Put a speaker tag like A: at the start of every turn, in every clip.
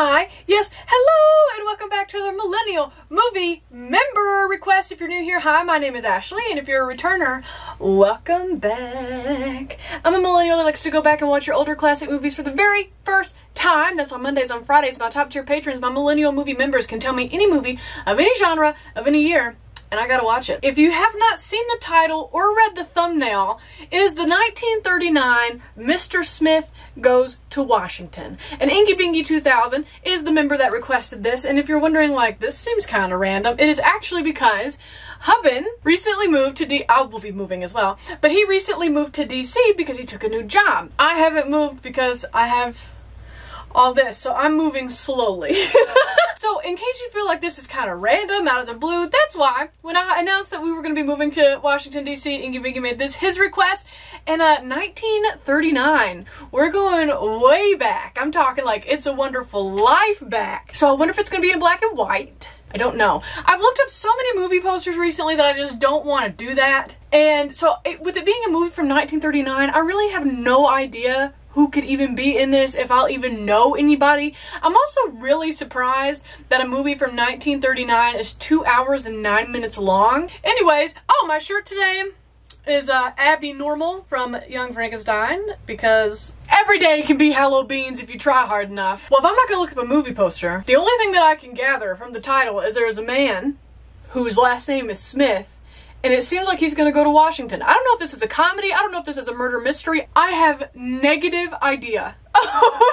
A: Hi, yes, hello, and welcome back to the Millennial Movie Member Request. If you're new here, hi, my name is Ashleigh, and if you're a returner, welcome back. I'm a millennial that likes to go back and watch your older classic movies for the very first time. That's on Mondays, on Fridays. My top tier patrons, my millennial movie members, can tell me any movie of any genre of any year and I gotta watch it. If you have not seen the title or read the thumbnail, it is the 1939 Mr. Smith Goes to Washington. And Ingy Bingy 2000 is the member that requested this, and if you're wondering, like, this seems kind of random, it is actually because Hubin recently moved to D- I will be moving as well, but he recently moved to DC because he took a new job. I haven't moved because I have all this, so I'm moving slowly. so in case you feel like this is kind of random, out of the blue, that's why when I announced that we were going to be moving to Washington, D.C., Ingy Bingy made this his request in uh, 1939. We're going way back. I'm talking like It's a Wonderful Life back. So I wonder if it's going to be in black and white. I don't know. I've looked up so many movie posters recently that I just don't want to do that. And so, it, with it being a movie from 1939, I really have no idea who could even be in this, if I'll even know anybody. I'm also really surprised that a movie from 1939 is two hours and nine minutes long. Anyways, oh, my shirt today is uh, Abby Normal from Young Frankenstein because every day can be Hello Beans if you try hard enough. Well, if I'm not gonna look up a movie poster, the only thing that I can gather from the title is there's a man whose last name is Smith and it seems like he's going to go to Washington. I don't know if this is a comedy. I don't know if this is a murder mystery. I have negative idea of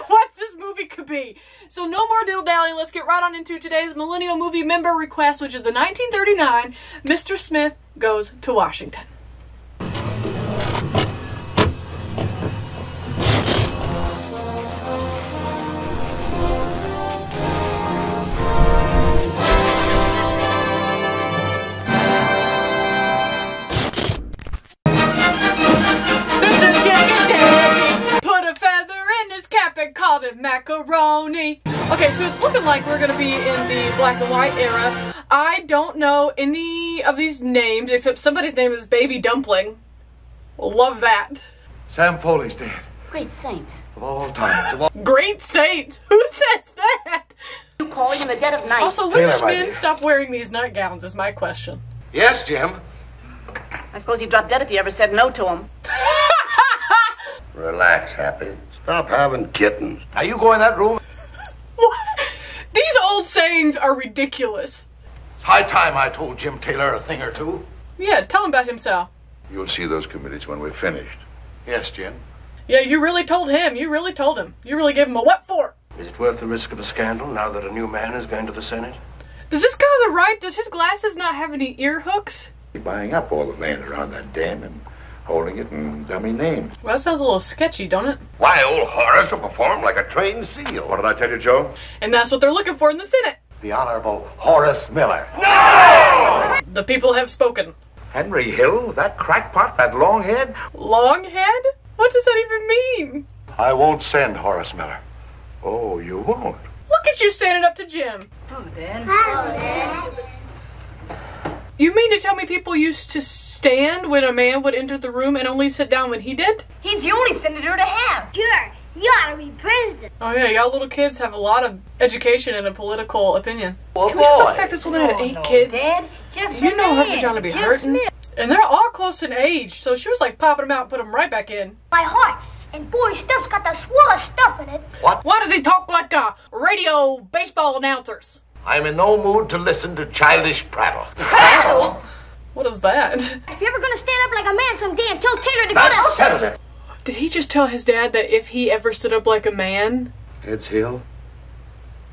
A: what this movie could be. So no more diddle dally. Let's get right on into today's Millennial Movie Member Request, which is the 1939 Mr. Smith Goes to Washington. It macaroni. Okay, so it's looking like we're gonna be in the black and white era. I don't know any of these names except somebody's name is Baby Dumpling. Love that.
B: Sam Foley's dead.
C: Great saints.
B: Of all times. Of all...
A: Great saint. Who says that?
C: You calling in the dead of night.
A: Also, when
B: Taylor,
A: did men
B: dear.
A: stop wearing these nightgowns? Is my question.
B: Yes, Jim.
C: I suppose he'd drop dead if you ever said no to him.
D: Relax, Happy. Stop having kittens.
B: Now you go in that room.
A: These old sayings are ridiculous.
B: It's high time I told Jim Taylor a thing or two.
A: Yeah, tell him about himself.
D: You'll see those committees when we're finished.
B: Yes, Jim.
A: Yeah, you really told him. You really told him. You really gave him a what for?
E: Is it worth the risk of a scandal now that a new man is going to the Senate?
A: Does this guy on the right, does his glasses not have any ear hooks?
D: You're buying up all the land around that dam and holding it in dummy names.
A: Well, that sounds a little sketchy, don't it?
D: Why, old Horace will perform like a trained seal. What did I tell you, Joe?
A: And that's what they're looking for in the Senate.
B: The Honorable Horace Miller. No!
A: The people have spoken.
D: Henry Hill, that crackpot, that long head?
A: Long head? What does that even mean?
B: I won't send Horace Miller.
D: Oh, you won't.
A: Look at you standing up to Jim.
C: Oh, Dad.
A: You mean to tell me people used to stand when a man would enter the room and only sit down when he did?
F: He's the only senator to have. Sure, you ought to be president.
A: Oh yeah, y'all little kids have a lot of education and a political opinion.
B: Oh,
A: Can we talk about the fact this woman had eight kids?
F: Dad, Jeff's
A: You
F: a
A: know her
F: man.
A: vagina be
F: Jeff
A: hurting.
F: Smith.
A: And they're all close in age, so she was like popping them out and put them right back in.
F: My heart. And boy, stuff's got the swellest stuff in it. What?
A: Why does he talk like a radio baseball announcers?
B: I'm in no mood to listen to childish prattle. Prattle?
A: What is that?
F: If you're ever gonna stand up like a man someday and tell Taylor to
B: That
F: go to...
B: settles it.
A: Did he just tell his dad that if he ever stood up like a man?
D: Heads Hill,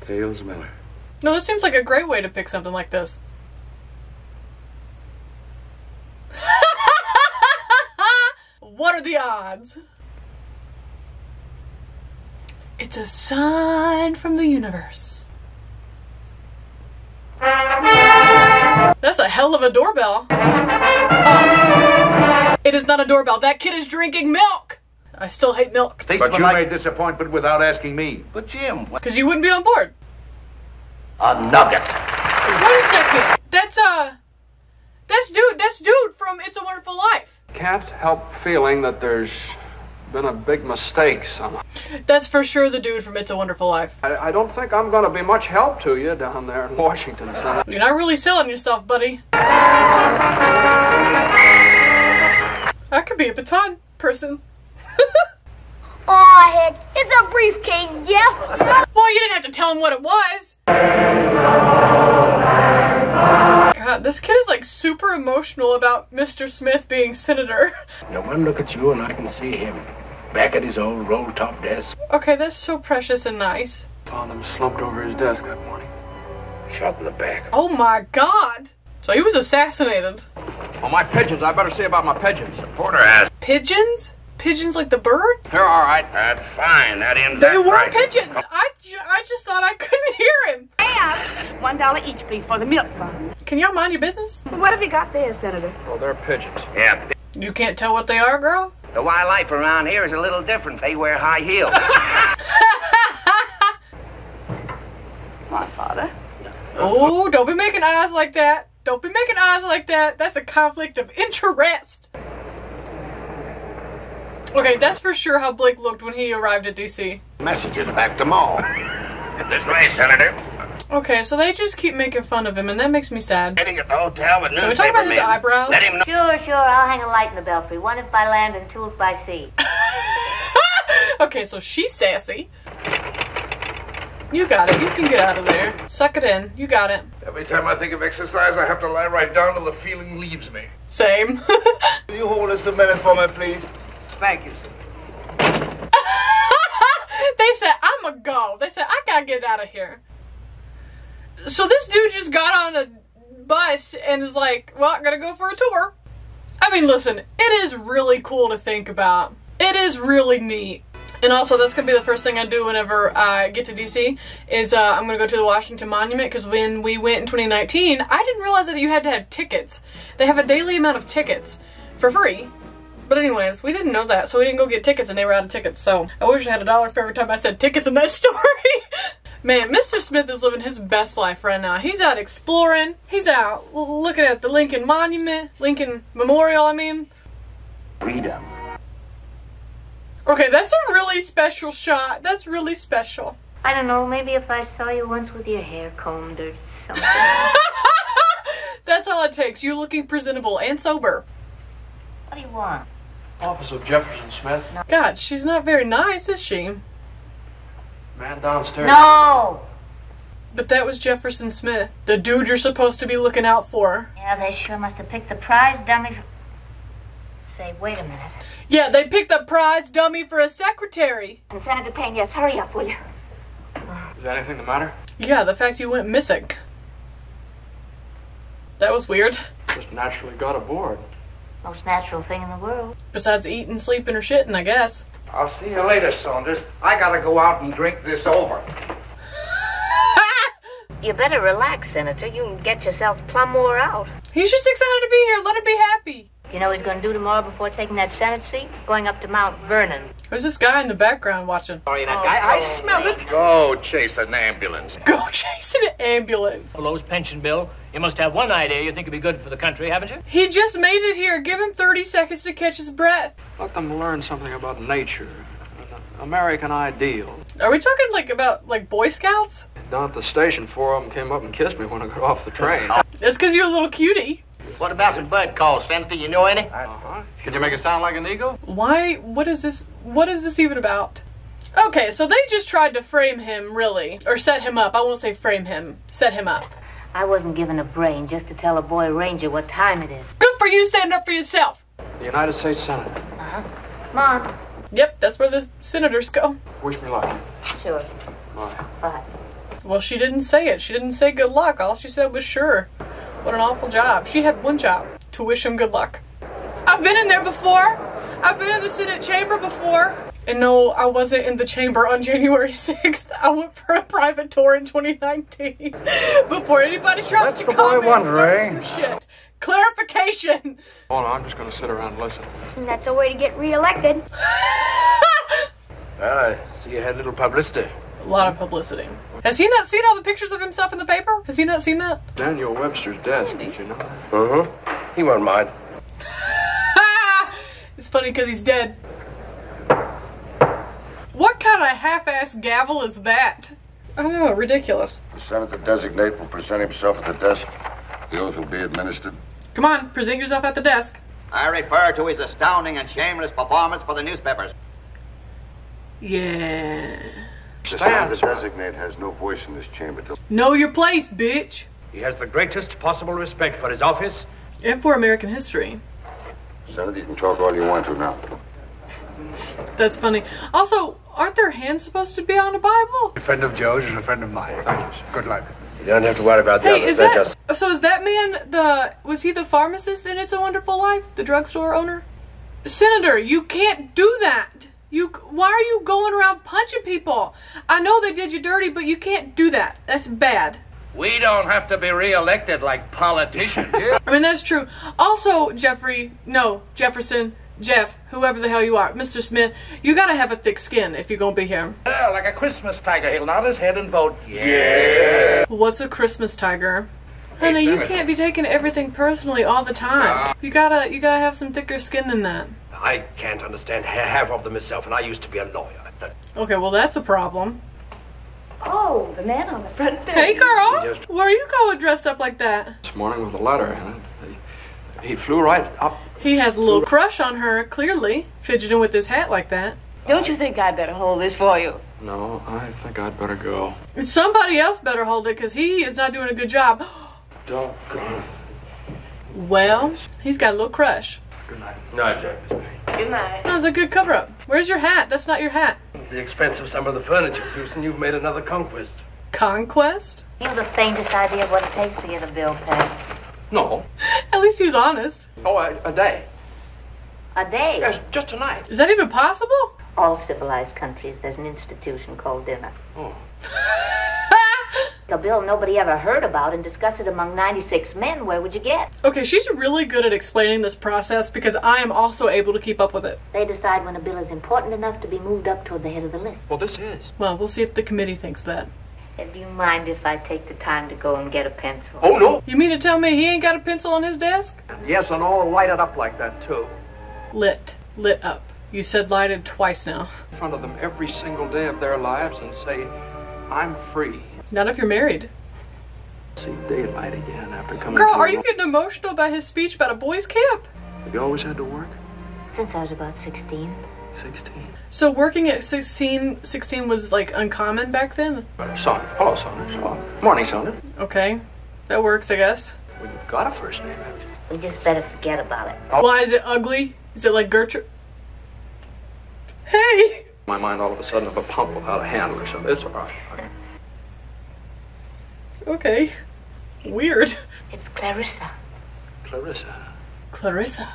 D: tails Miller.
A: No, this seems like a great way to pick something like this. what are the odds? It's a sign from the universe. That's a hell of a doorbell. Oh. It is not a doorbell. That kid is drinking milk. I still hate milk.
D: But you made this appointment without asking me.
B: But Jim,
A: Because you wouldn't be on board.
B: a nugget.
A: Wait a second. That's uh that's dude that's dude from It's a Wonderful Life.
G: Can't help feeling that there's been a big mistake somehow.
A: That's for sure the dude from It's a Wonderful Life.
G: I, I don't think I'm going to be much help to you down there in Washington, Senator.
A: You're not really selling yourself, buddy. I could be a baton person.
F: Aw, heck, it's a briefcase, Jeff.
A: Well, you didn't have to tell him what it was. God, this kid is like super emotional about Mr. Smith being senator.
E: Now one look at you and I can see him. Back at his old roll-top desk.
A: Okay, that's so precious and nice.
G: Found him slumped over his desk that morning.
E: Shot in the back.
A: Oh my god! So he was assassinated.
G: Well, my pigeons, I better see about my pigeons.
B: The Porter has.
A: Pigeons? Pigeons like the bird?
G: They're all right.
B: That's fine. That ends
A: They
B: that
A: were
B: right.
A: pigeons! I, ju- I just thought I couldn't hear him.
C: One dollar each, please, for the milk fund.
A: Can y'all mind your business?
C: What have you got there, Senator?
G: Well, they're pigeons.
B: Yeah.
A: You can't tell what they are, girl?
B: The wildlife around here is a little different. They wear high heels.
C: My on, Father.
A: Oh, don't be making eyes like that. Don't be making eyes like that. That's a conflict of interest. Okay, that's for sure how Blake looked when he arrived at DC.
B: Messages back to Maul. this way, Senator.
A: Okay, so they just keep making fun of him, and that makes me sad.
B: Meeting at the hotel with
A: Can we talk about his eyebrows?
B: Let him know.
H: Sure, sure. I'll hang a light in the belfry. One is by land and two is by sea.
A: okay, so she's sassy. You got it. You can get out of there. Suck it in. You got it.
D: Every time I think of exercise, I have to lie right down till the feeling leaves me.
A: Same.
B: Will you hold this a minute for me, please? Thank you, sir.
A: they said, I'm a go. They said, I gotta get out of here. So this dude just got on a bus and is like, well, I gotta go for a tour. I mean, listen, it is really cool to think about. It is really neat. And also, that's gonna be the first thing I do whenever I get to DC. Is uh, I'm gonna go to the Washington Monument because when we went in 2019, I didn't realize that you had to have tickets. They have a daily amount of tickets for free. But anyways, we didn't know that, so we didn't go get tickets, and they were out of tickets. So I wish I had a dollar for every time I said tickets in that story. Man, Mr. Smith is living his best life right now. He's out exploring. He's out looking at the Lincoln Monument, Lincoln Memorial. I mean,
B: Freedom.
A: okay, that's a really special shot. That's really special.
H: I don't know. Maybe if I saw you once with your hair combed or something.
A: That's all it takes. You looking presentable and sober.
H: what do you want?
G: Office of Jefferson Smith.
A: God, she's not very nice, is she?
G: Man downstairs.
H: No.
A: But that was Jefferson Smith, the dude you're supposed to be looking out for.
H: Yeah, they sure must have picked the prize dummy. For... Say, wait a minute.
A: Yeah, they picked the prize dummy for a secretary.
H: And Senator Paine, yes, hurry up, will you?
G: Is anything the matter?
A: Yeah, the fact you went missing. That was weird.
G: Just naturally got aboard.
H: Most natural thing in the world.
A: Besides eating, sleeping, or shitting, I guess.
B: I'll see you later, Saunders. I gotta go out and drink this over.
H: You better relax, Senator. You can get yourself plumb wore out.
A: He's just excited to be here. Let him be happy.
H: You know what he's going to do tomorrow before taking that Senate seat? Going up to Mount Vernon.
A: There's this guy in the background watching.
C: Sorry, that guy. I smell it.
B: Go chase an ambulance.
A: Go chase an ambulance.
I: Fellow's pension bill. You must have one idea you think would be good for the country, haven't you?
A: He just made it here. Give him 30 seconds to catch his breath.
G: Let them learn something about nature, an American ideal.
A: Are we talking like about like Boy Scouts?
G: Down at the station, four of them came up and kissed me when I got off the train.
A: That's because you're a little cutie.
B: What about some bird calls, Senator? You know any?
G: Uh-huh. Can you make it sound like an eagle?
A: Why? What is this? What is this even about? Okay, so they just tried to frame him, really. Or set him up. I won't say frame him. Set him up.
H: I wasn't given a brain just to tell a boy ranger what time it is.
A: Good for you standing up for yourself.
G: The United States Senate.
H: Uh-huh. Mom.
A: Yep, that's where the senators go.
G: Wish me luck.
H: Sure.
G: Bye.
H: Bye.
A: Well, she didn't say it. She didn't say good luck. All she said was sure. What an awful job. She had one job to wish him good luck. I've been in there before. I've been in the Senate chamber before. And no, I wasn't in the chamber on January 6th. I went for a private tour in 2019. Before anybody tries
B: that's
A: to
B: the boy
A: comment and
B: wonder,
A: start
B: eh?
A: some shit. Clarification.
G: Oh no, I'm just gonna sit around and listen.
F: And that's a way to get reelected.
E: Well, I see you had a little publicity.
A: A lot of publicity. Has he not seen all the pictures of himself in the paper? Has he not seen that?
G: Daniel Webster's desk, did you know?
E: Uh-huh. He won't mind.
A: it's funny because he's dead. What kind of half-ass gavel is that? I don't know, ridiculous.
D: The senator designate will present himself at the desk. The oath will be administered.
A: Come on, present yourself at the desk.
J: I refer to his astounding and shameless performance for the newspapers.
A: Yeah.
D: The
G: Stand,
D: senator
G: sir.
D: designate has no voice in this chamber. till-
A: Know your place, bitch.
E: He has the greatest possible respect for his office.
A: And for American history.
D: Senator, you can talk all you want to now.
A: That's funny. Also, aren't their hands supposed to be on a Bible?
K: A friend of Joe's is a friend of mine. Thank you, sir. Good luck.
E: You don't have to worry about the
A: Hey,
E: others.
A: is that
E: just
A: so? Is that man the was he the pharmacist in It's a Wonderful Life, the drugstore owner? Senator, you can't do that. You why are you going around punching people? I know they did you dirty, but you can't do that. That's bad.
E: We don't have to be reelected like politicians.
A: I mean that's true. Also, Jeffrey, no Jefferson, Jeff, whoever the hell you are, Mr. Smith, you gotta have a thick skin if you're gonna be here.
E: Yeah, like a Christmas tiger. He'll nod his head and vote. Yeah.
A: What's a Christmas tiger? Honey, you can't be taking everything personally all the time. You gotta, you gotta have some thicker skin than that.
E: I can't understand half of them myself, and I used to be a lawyer.
A: Okay, well that's a problem.
C: Oh, the man on the front bench.
A: Hey, girl,
E: just-
A: where are you going dressed up like that?
G: This morning with a letter in it. He, he flew right up.
A: He has a little crush on her, clearly, fidgeting with his hat like that.
C: Don't you think I'd better hold this for you?
G: No, I think I'd better go.
A: Somebody else better hold it, because he is not doing a good job.
G: Doggone.
A: Well, he's got a little crush.
G: Good night.
E: no, Jack.
C: Good night.
A: That was a good cover up. Where's your hat? That's not your hat.
E: At the expense of some of the furniture, Susan, you've made another conquest.
A: Conquest?
H: You have the faintest idea of what it takes to get a bill passed.
G: No.
A: At least he was honest.
G: Oh, a, a day.
H: A day.
G: Yes, just tonight.
A: Is that even possible?
H: All civilized countries, there's an institution called dinner.
G: Oh.
H: A bill nobody ever heard about and discuss it among 96 men, where would you get?
A: Okay, she's really good at explaining this process because I am also able to keep up with it.
H: They decide when a bill is important enough to be moved up toward the head of the list.
G: Well, this is.
A: Well, we'll see if the committee thinks that.
H: Do you mind if I take the time to go and get a pencil?
G: Oh, no.
A: You mean to tell me he ain't got a pencil on his desk?
G: Yes, and all lighted up like that, too.
A: Lit. Lit up. You said lighted twice now.
G: In front of them every single day of their lives and say, I'm free.
A: Not if you're married.
G: See daylight again after coming
A: Girl,
G: to
A: are you getting emotional about his speech about a boys' camp?
G: Have you always had to work?
H: Since I was about 16.
G: 16.
A: So working at 16, 16 was like uncommon back then?
G: Son. Hello, Saunders. Oh, morning, Saunders.
A: Okay. That works, I guess.
G: Well, you've got a first name, haven't you?
H: We just better forget about it. Oh.
A: Why is it ugly? Is it like Gertrude? Hey!
G: My mind all of a sudden of a pump without a handle or something. It's all right.
A: Okay. Weird.
H: It's Clarissa.
G: Clarissa.
A: Clarissa.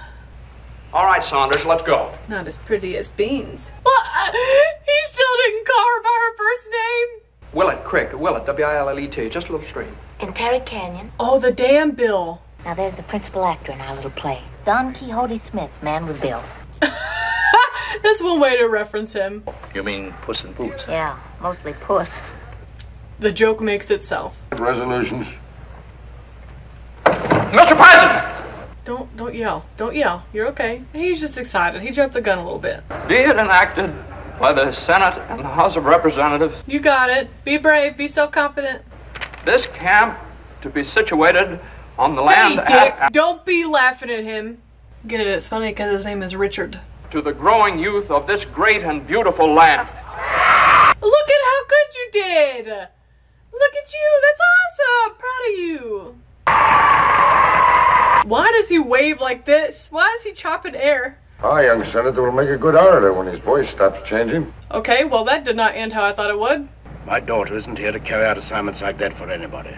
G: All right, Saunders, let's go.
A: Not as pretty as beans. What? He still didn't call her by her first name?
G: Willet Crick. Willet, W-I-L-L-E-T. Just a little stream.
H: In Terry Canyon.
A: Oh, the damn bill.
H: Now there's the principal actor in our little play. Don Quixote Smith, man with bill.
A: That's one way to reference him.
D: You mean Puss in Boots?
H: Yeah, mostly puss.
A: The joke makes itself.
D: Resolutions.
G: Mr. President!
A: Don't don't yell. Don't yell. You're okay. He's just excited. He jumped the gun a little bit.
G: Be it enacted by the Senate and the House of Representatives,
A: You got it. Be brave. Be self-confident.
G: this camp to be situated on the
A: Hey,
G: land
A: Dick.
G: at,
A: Don't be laughing at him. Get it? It's funny because his name is Richard.
G: to the growing youth of this great and beautiful land.
A: Look at how good you did. Look at you. That's awesome. Proud of you. Why does he wave like this? Why is he chopping air?
D: Our young senator will make a good orator when his voice stops changing.
A: Okay, well that did not end how I thought it would.
E: My daughter isn't here to carry out assignments like that for anybody.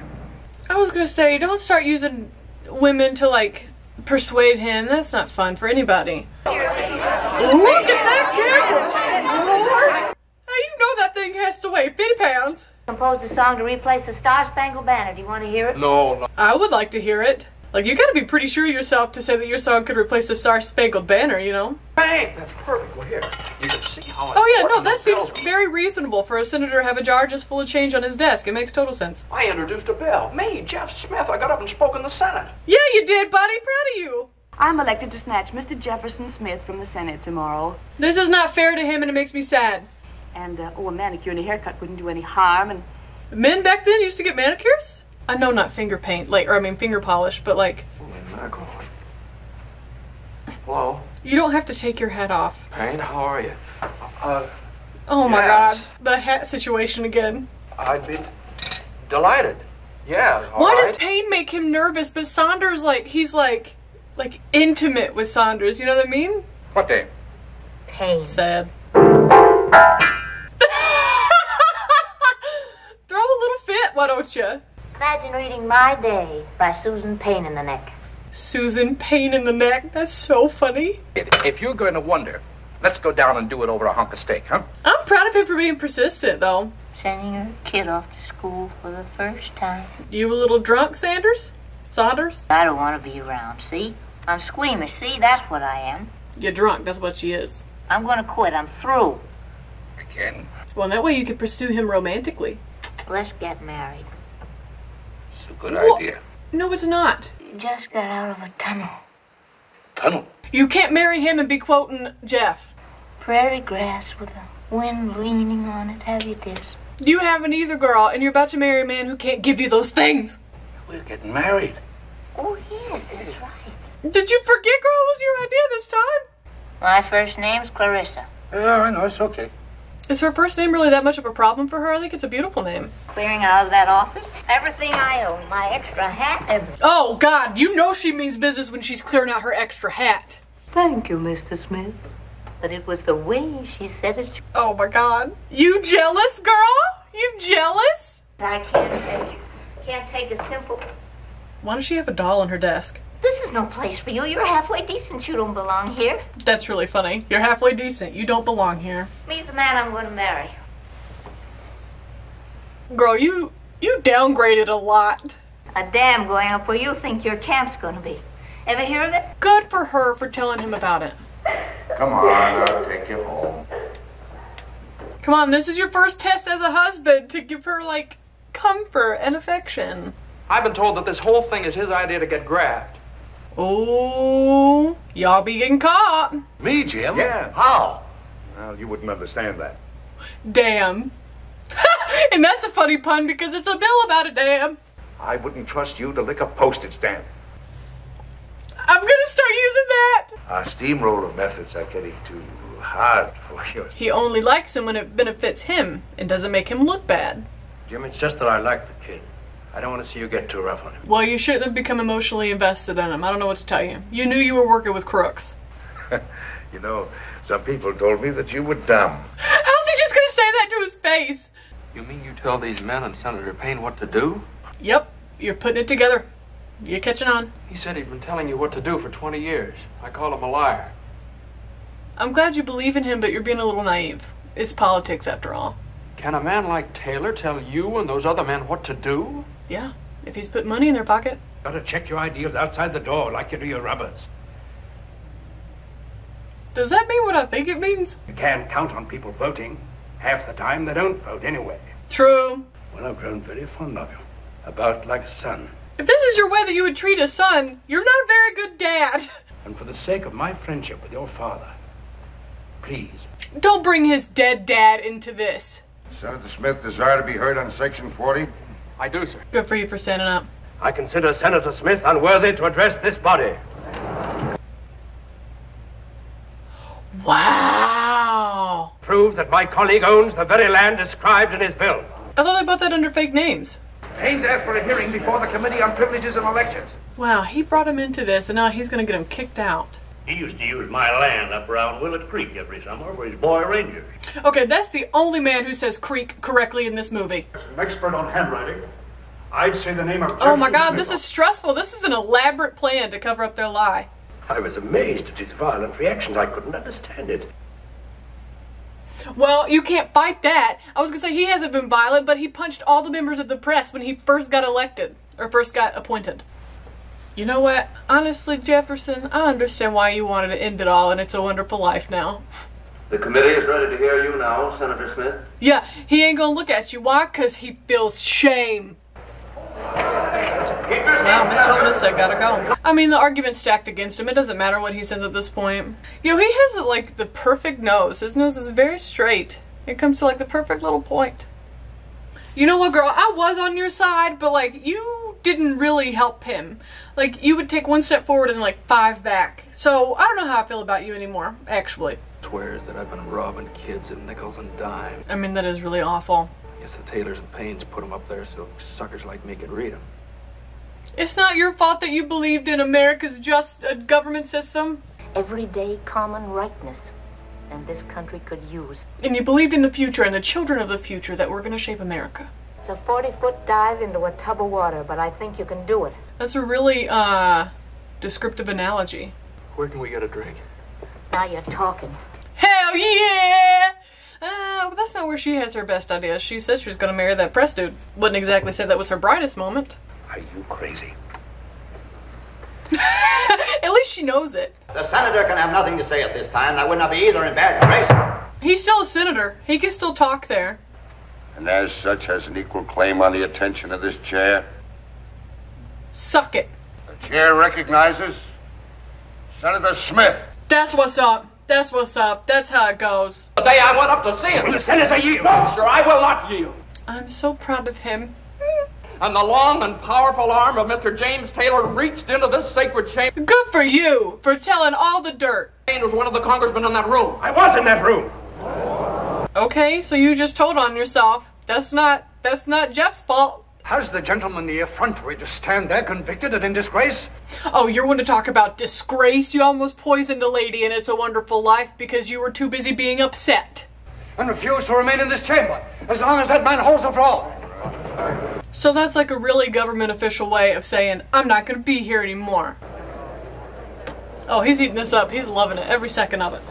A: I was gonna say, don't start using women to like persuade him. That's not fun for anybody. Look at that camera! Lord! Hey, you know that thing has to weigh 50 pounds.
H: Composed a song to replace the Star Spangled Banner. Do you want to hear it?
G: No, no.
A: I would like to hear it. Like, you gotta be pretty sure of yourself to say that your song could replace the Star Spangled Banner, you know?
G: Hey, that's perfect. Well, here, you can see how
A: Oh, yeah, no, that seems
G: bill-
A: very reasonable for a senator to have a jar just full of change on his desk. It makes total sense.
G: I introduced a bill. Me, Jeff Smith. I got up and spoke in the Senate.
A: Yeah, you did, buddy. Proud of you.
L: I'm elected to snatch Mr. Jefferson Smith from the Senate tomorrow.
A: This is not fair to him and it makes me sad.
C: And, uh, oh, a manicure and a haircut wouldn't do any harm. And
A: Men back then used to get manicures? I know not finger paint, like, or I mean finger polish, but like,
G: Michael. Hello,
A: you don't have to take your hat off.
G: Paine. How are you? Uh,
A: Oh my god, the hat situation again.
G: I'd be delighted. Yeah. all
A: Why does
G: right.
A: Paine make him nervous, but Saunders, like, he's like, like intimate with Saunders, you know what I mean?
D: What day?
H: Pain.
A: Sad. Throw a little fit, why don't you?
H: Imagine reading My Day by Susan Paine in the Neck.
A: Susan Paine in the neck. That's so funny.
D: If you're going to wonder, let's go down and do it over a hunk of steak, huh?
A: I'm proud of him for being persistent, though.
H: Sending her kid off to school for the first time.
A: You a little drunk, Sanders? Saunders?
H: I don't want to be around, see? I'm squeamish, see? That's what I am.
A: You're drunk, that's what she is.
H: I'm gonna quit. I'm through.
D: Again.
A: Well, that way you could pursue him romantically.
H: Let's get married.
D: It's a good
A: Well-
D: idea.
A: No, it's not.
H: You just got out of a tunnel.
D: Tunnel.
A: You can't marry him and be quoting Jeff.
H: Prairie grass with a wind leaning on it. Have you this?
A: You haven't either, girl, and you're about to marry a man who can't give you those things.
D: We're getting married.
H: Oh, yes, that's right.
A: Did you forget, girl? It was your idea this time?
H: My first name's Clarissa.
D: Yeah, I know. It's okay.
A: Is her first name really that much of a problem for her? I think it's a beautiful name.
H: Clearing out of that office. Everything I own. My extra hat. Everything.
A: Oh, God, you know she means business when she's clearing out her extra hat.
H: Thank you, Mr. Smith. But it was the way she said it.
A: Oh, my God. You jealous, girl? You jealous?
H: I can't take. Can't take a simple.
A: Why does she have a doll on her desk?
H: This is no place for you. You're halfway decent. You don't belong here.
A: That's really funny. You're halfway decent. You don't belong here.
H: Meet the man I'm going to marry.
A: Girl, you you downgraded a lot.
H: A dam going up where you think your camp's going to be. Ever hear of it?
A: Good for her for telling him about it.
D: Come on, I'll take you home.
A: Come on, this is your first test as a husband to give her like comfort and affection.
G: I've been told that this whole thing is his idea to get graft.
A: Oh, y'all be getting caught.
K: Me, Jim?
D: Yeah.
K: How?
D: Well, you wouldn't understand that.
A: Damn. and that's a funny pun because it's a bill about a dam.
D: I wouldn't trust you to lick a postage stamp.
A: I'm gonna start using that.
D: Our steamroller methods are getting too hard for you.
A: He only likes him when it benefits him and doesn't make him look bad.
E: Jim, it's just that I like the kid. I don't want to see you get too rough on him.
A: Well, you shouldn't have become emotionally invested in him. I don't know what to tell you. You knew you were working with crooks.
D: You know, some people told me that you were dumb.
A: How's he just gonna say that to his face?
G: You mean you tell these men and Senator Paine what to do?
A: Yep, you're putting it together. You're catching on.
G: He said he'd been telling you what to do for 20 years. I call him a liar.
A: I'm glad you believe in him, but you're being a little naive. It's politics after all.
G: Can a man like Taylor tell you and those other men what to do?
A: Yeah, if he's put money in their pocket.
E: Gotta check your ideals outside the door like you do your rubbers.
A: Does that mean what I think it means?
E: You can't count on people voting. Half the time they don't vote anyway.
A: True.
E: Well, I've grown very fond of you. About like a son.
A: If this is your way that you would treat a son, you're not a very good dad.
E: And for the sake of my friendship with your father, please,
A: Don't bring his dead dad into this.
D: Senator Smith desire to be heard on Section 40?
G: I do, sir.
A: Good for you for standing up.
E: I consider Senator Smith unworthy to address this body.
A: Wow.
E: Prove that my colleague owns the very land described in his bill.
A: I thought they bought that under fake names.
B: Haynes asked for a hearing before the Committee on Privileges and Elections.
A: Wow, he brought him into this, and now he's gonna get him kicked out.
L: He used to use my land up around Willet Creek every summer for his boy rangers.
A: Okay, that's the only man who says creek correctly in this movie.
E: An expert on handwriting. I'd say the name of
A: Oh my god,
E: Smith.
A: this is stressful. This is an elaborate plan to cover up their lie.
E: I was amazed at his violent reactions. I couldn't understand it.
A: Well, you can't fight that. I was gonna say he hasn't been violent, but he punched all the members of the press when he first got elected or first got appointed. You know what? Honestly, Jefferson, I understand why you wanted to end it all, and it's a wonderful life now.
L: The committee is ready to hear you now, Senator Smith.
A: Yeah, he ain't gonna look at you. Why? Cause he feels shame. Wow, Mr. Smith said gotta go. I mean, the argument's stacked against him. It doesn't matter what he says at this point. Yo, he has like the perfect nose. His nose is very straight. It comes to like the perfect little point. You know what, girl? I was on your side, but like you didn't really help him. Like you would take one step forward and like five back. So I don't know how I feel about you anymore, actually.
G: Swears that I've been robbing kids at nickels and dimes.
A: I mean, that is really awful.
G: Guess the Taylors and Paines them up there so suckers like me could read them.
A: It's not your fault that you believed in America's just uh, government system.
H: Everyday common rightness. And this country could use.
A: And you believed in the future and the children of the future that were going to shape America.
H: It's a 40 foot dive into a tub of water, but I think you can do it.
A: That's a really, uh, descriptive analogy.
G: Where can we get a drink?
H: Now you're talking.
A: Hell yeah! Uh, but that's not where she has her best ideas. She said she was going to marry that press dude. Wouldn't exactly say that was her brightest moment.
D: Are you crazy?
A: At least she knows it.
J: The senator can have nothing to say at this time. That would not be either in bad grace.
A: He's still a senator. He can still talk there.
D: And as such has an equal claim on the attention of this chair.
A: Suck it.
D: The chair recognizes Senator Smith.
A: That's what's up. That's what's up. That's how it goes.
M: The day I went up to see him,
N: Will the senator yield?
M: No, sir, I will not yield.
A: I'm so proud of him.
M: And the long and powerful arm of Mr. James Taylor reached into this sacred chamber.
A: Good for you for telling all the dirt.
M: was one of the congressmen in that room.
N: I was in that room.
A: Okay, so you just told on yourself. That's not that's not Jeff's fault.
K: Has the gentleman the effrontery to stand there convicted and in disgrace?
A: Oh, you're one to talk about disgrace. You almost poisoned a lady in It's a Wonderful Life because you were too busy being upset.
K: And refuse to remain in this chamber as long as that man holds the floor.
A: So that's like a really government official way of saying, I'm not going to be here anymore. Oh, he's eating this up. He's loving it, every second of it.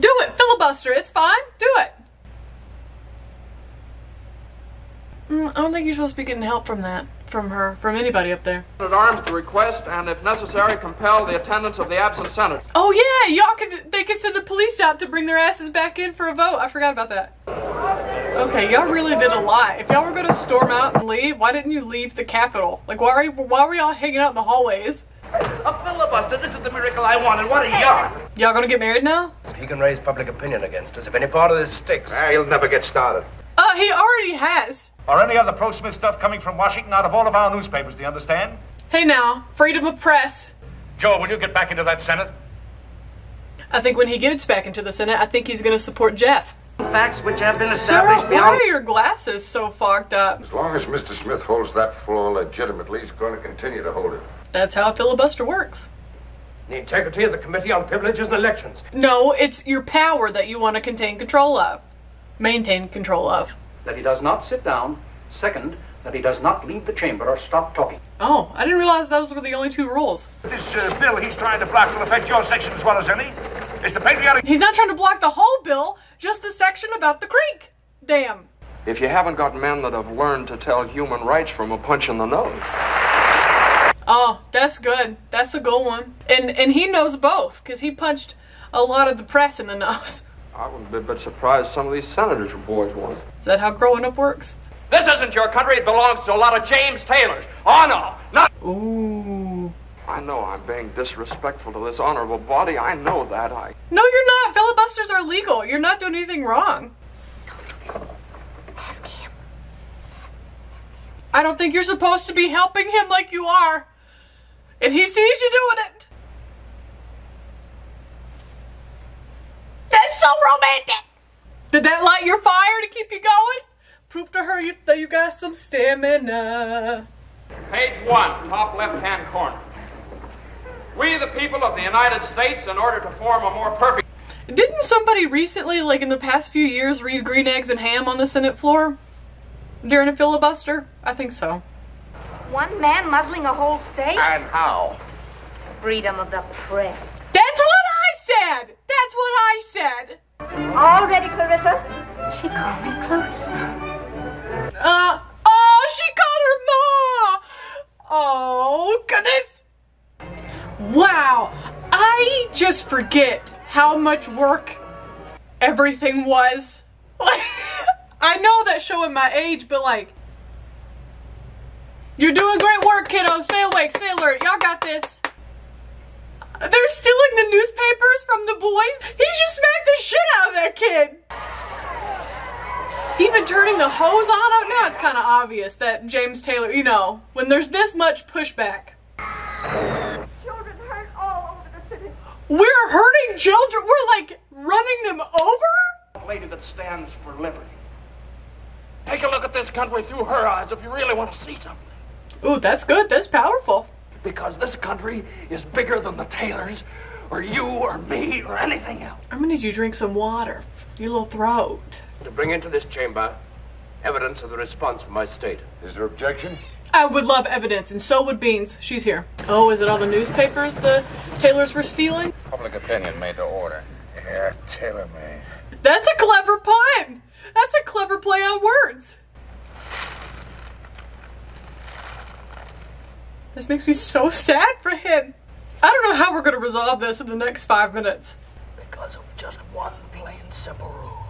A: Do it! Filibuster! It's fine! Do it! Mm, I don't think you're supposed to be getting help from that. From her. From anybody up there.
M: At arms to request and, if necessary, compel the attendance of the absent senator.
A: Oh yeah! Y'all could- they could send the police out to bring their asses back in for a vote. I forgot about that. Okay, y'all really did a lot. If y'all were gonna storm out and leave, why didn't you leave the Capitol? Like, why are you, why were y'all hanging out in the hallways?
N: A filibuster. This is the miracle I wanted. What a yarn.
A: Y'all gonna get married now?
E: He can raise public opinion against us if any part of this sticks.
D: Ah, he'll never get started.
A: Uh, he already has.
O: Or any other pro Smith stuff coming from Washington out of all of our newspapers, do you understand?
A: Hey now, freedom of press.
O: Joe, will you get back into that Senate?
A: I think when he gets back into the Senate, I think he's gonna support Jeff.
N: Facts which have been
A: Sir,
N: established
A: why
N: beyond.
A: are your glasses so fogged up?
D: As long as Mr. Smith holds that floor legitimately, he's going to continue to hold it.
A: That's how a filibuster works.
E: The integrity of the Committee on Privileges and Elections.
A: No, it's your power that you want to contain control of. Maintain control of.
P: That he does not sit down. Second, that he does not leave the chamber or stop talking.
A: Oh, I didn't realize those were the only two rules.
O: This uh, bill he's trying to block will affect your section as well as any. It's the patriotic.
A: He's not trying to block the whole bill, just the section about the creek. Damn.
M: If you haven't got men that have learned to tell human rights from a punch in the nose.
A: Oh, that's good. That's a good one. And and he knows both, because he punched a lot of the press in the nose.
M: I wouldn't be a bit surprised some of these senators were boys once.
A: Is that how growing up works?
M: This isn't your country. It belongs to a lot of James Taylors. Oh, no. Not.
A: Ooh.
M: I know I'm being disrespectful to this honorable body. I know that. I.
A: No, you're not. Filibusters are legal. You're not doing anything wrong. Ask him. I don't think you're supposed to be helping him like you are. And he sees you doing it. That's so romantic. Did that light your fire to keep you going? Prove to her you, that you got some stamina.
M: Page one, top left hand corner. We, the people of the United States, in order to form a more perfect.
A: Didn't somebody recently, like in the past few years, read Green Eggs and Ham on the Senate floor? During a filibuster? I think so.
H: One man muzzling a whole state?
D: And how?
H: Freedom of the press.
A: That's what I said! That's what I said!
H: All ready, Clarissa? She called me Clarissa.
A: Uh, oh, she called her Ma! Oh, goodness! Wow, I just forget how much work everything was. Like, I know that showing my age, but like, you're doing great work, kiddo. Stay awake, stay alert. Y'all got this. They're stealing the newspapers from the boys. He just smacked the shit out of that kid. Even turning the hose on, oh, now it's kind of obvious that James Taylor, you know, when there's this much pushback.
Q: Children hurt all over the city.
A: We're hurting children. We're like running them over?
K: A lady that stands for liberty. Take a look at this country through her eyes if you really want to see something.
A: Ooh, that's good. That's powerful.
K: Because this country is bigger than the Taylors, or you, or me, or anything else.
A: I'm gonna need you to drink some water. Your little throat.
E: To bring into this chamber evidence of the response from my state.
D: Is there objection?
A: I would love evidence, and so would Beans. She's here. Oh, is it all the newspapers the Taylors were stealing?
D: Public opinion made to order. Yeah, Taylor made.
A: That's a clever pun! That's a clever play on words. This makes me so sad for him. I don't know how we're going to resolve this in the next five minutes.
K: Because of just one plain simple rule.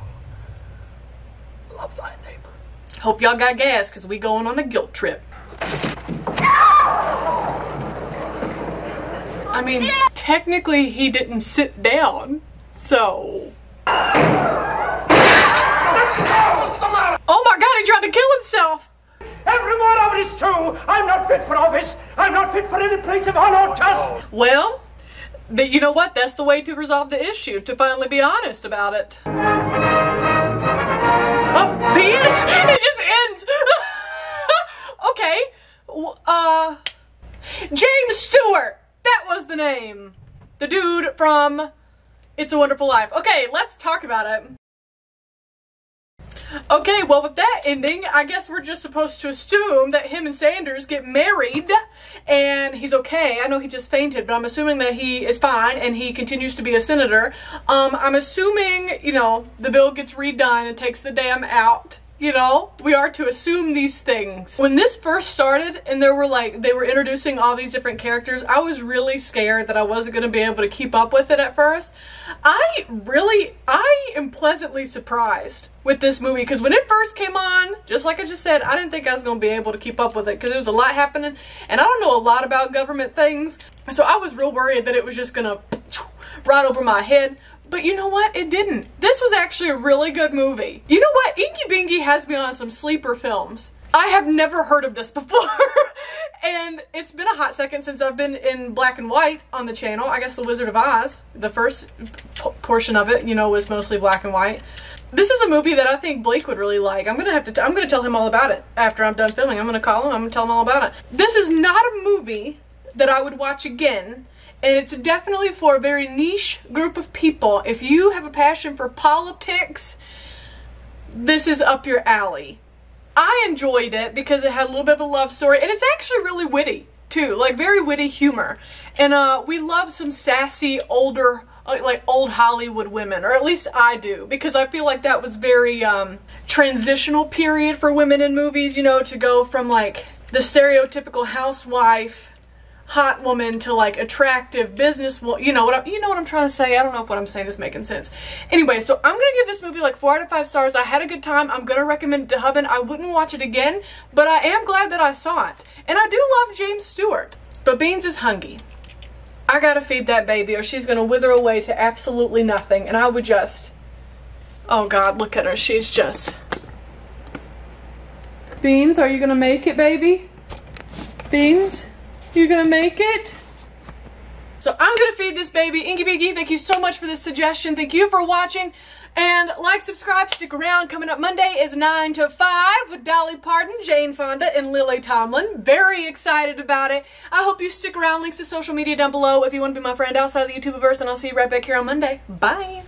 K: Love thy neighbor.
A: Hope y'all got gas, because we going on a guilt trip. I mean, technically he didn't sit down, so... Oh my god, he tried to kill himself!
N: Every of it is true. I'm not fit for office. I'm not fit for any place of honor or trust.
A: Well, but you know what? That's the way to resolve the issue, to finally be honest about it. Oh, the it just ends. okay. Uh, James Stewart. That was the name. The dude from It's a Wonderful Life. Okay, let's talk about it. Okay, well, with that ending, I guess we're just supposed to assume that him and Sanders get married and he's okay. I know he just fainted, but I'm assuming that he is fine and he continues to be a senator. Um, I'm assuming, you know, the bill gets redone and takes the dam out you know we are to assume these things. When this first started and there were like they were introducing all these different characters i was really scared that i wasn't going to be able to keep up with it at first. I really i am pleasantly surprised with this movie because when it first came on just like i just said i didn't think i was going to be able to keep up with it because there was a lot happening and i don't know a lot about government things. So i was real worried that it was just going to right over my head but you know what? It didn't. This was actually a really good movie. You know what? Inky Binky has me on some sleeper films. I have never heard of this before. and it's been a hot second since I've been in black and white on the channel. I guess The Wizard of Oz, the first portion of it, you know, was mostly black and white. This is a movie that I think Blake would really like. I'm gonna have to. T- I'm gonna tell him all about it after I'm done filming. I'm gonna call him. I'm gonna tell him all about it. This is not a movie that I would watch again and it's definitely for a very niche group of people. If you have a passion for politics, this is up your alley. I enjoyed it because it had a little bit of a love story, and it's actually really witty too, like very witty humor. And uh, we love some sassy older, like old Hollywood women, or at least I do, because I feel like that was very um, transitional period for women in movies. You know, to go from like the stereotypical housewife hot woman to like attractive business you know what I, you know what I'm trying to say? I don't know if what I'm saying is making sense. Anyway so I'm gonna give this movie like four out of five stars. I had a good time. I'm gonna recommend Hubin I wouldn't watch it again but I am glad that I saw it. And I do love James Stewart but Beans is hungry. I gotta feed that baby or she's gonna wither away to absolutely nothing. And I would just oh god look at her. She's just Beans are you gonna make it baby? Beans you gonna make it? So I'm gonna feed this baby. Inky Binky, thank you so much for this suggestion. Thank you for watching. And like, subscribe, stick around. Coming up Monday is 9 to 5 with Dolly Parton, Jane Fonda, and Lily Tomlin. Very excited about it. I hope you stick around. Links to social media down below if you want to be my friend outside of the YouTubeverse. And I'll see you right back here on Monday. Bye.